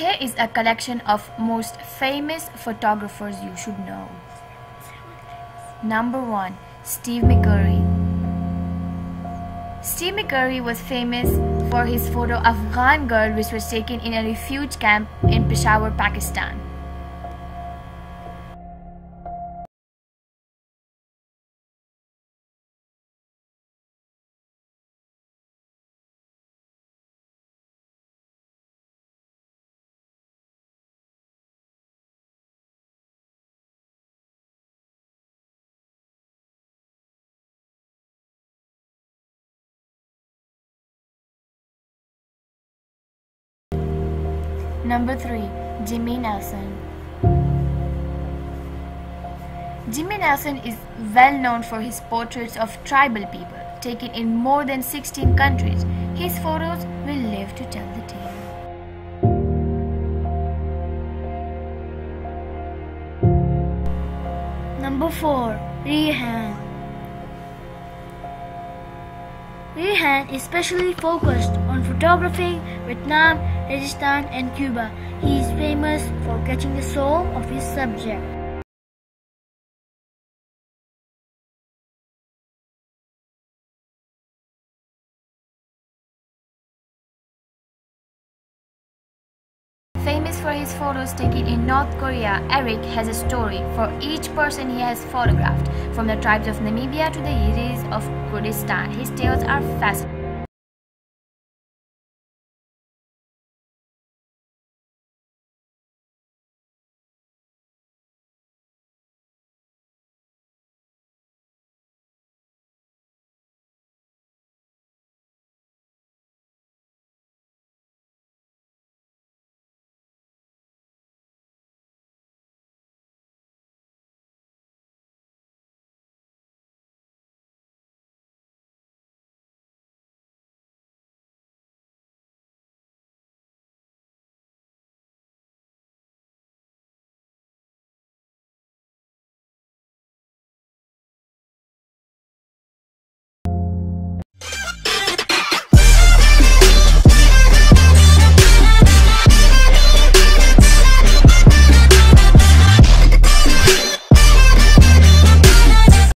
a collection of most famous photographers you should know. Number 1. Steve McCurry. Steve McCurry was famous for his photo of Afghan girl which was taken in a refuge camp in Peshawar, Pakistan. Number 3. Jimmy Nelson. Jimmy Nelson is well known for his portraits of tribal people, taken in more than 16 countries. His photos will live to tell the tale. Number 4. Rehahn. Rehahn is specially focused on photographing Vietnam, Rajasthan and Cuba. He is famous for catching the soul of his subject. Famous for his photos taken in North Korea, Eric has a story for each person he has photographed, from the tribes of Namibia to the Yazidis of Kurdistan. His tales are fascinating.